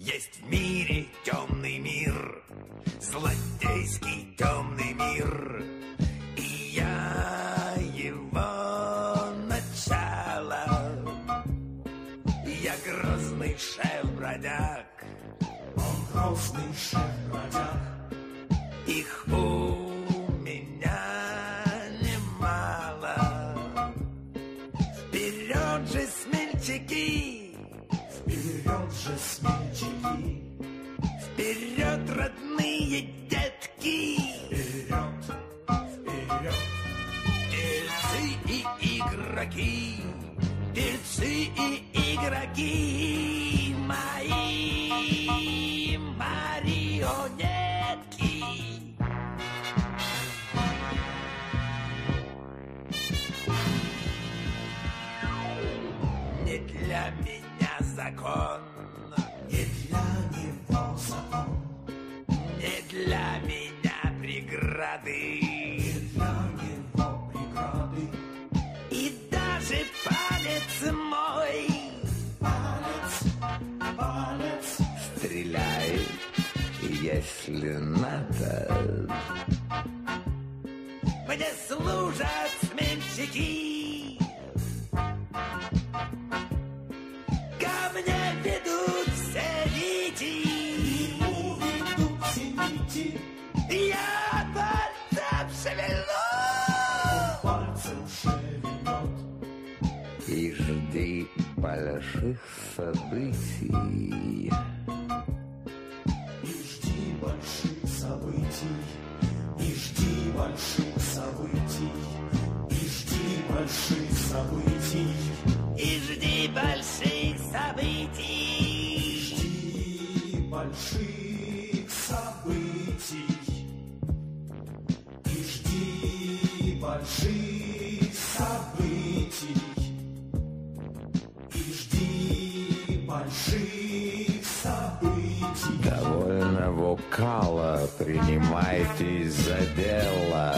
Есть в мире темный мир, злодейский темный мир, и я его начало. Я грозный шеф-бродяг, Он грозный шеф-бродяг, их у меня немало. Вперед же, смельчаки, вперед же смельчаки, вперед, родные детки. вперед, вперед, Дельцы и игроки, дельцы и игроки, мои марионетки. Закон, не для него закон, не для меня преграды. для него преграды. И даже палец мой Палец, палец, стреляй, если надо. Мне служат смельчаки. Нити. увидут все нити, Я пальцем шевельну. пальцем шевельнет. И жди больших событий. И жди больших событий, и жди больших событий, и жди больших событий, И жди больших событий. Больших событий, и жди больших событий, и жди больших событий. Довольно вокала, принимайтесь за дело.